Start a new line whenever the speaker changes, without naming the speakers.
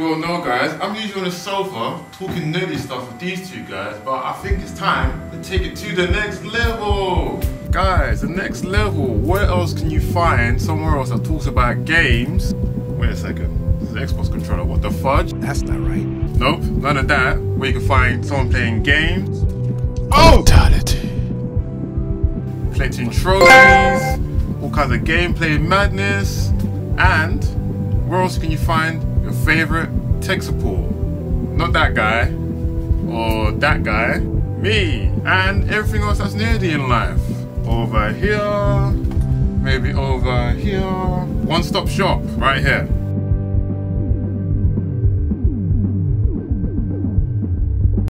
you all know, guys, I'm usually on the sofa talking nerdy stuff with these two guys, but I think it's time to take it to the next level. Guys, the next level. Where else can you find somewhere else that talks about games? Wait a second. This is the Xbox controller. What the fudge?
That's not right.
Nope, none of that. Where you can find someone playing games. Oh!
Brutality.
collecting trophies, all kinds of gameplay madness, and where else can you find your favorite tech support? Not that guy, or that guy, me, and everything else that's nerdy in life. Over here, maybe over here. One stop shop, right here.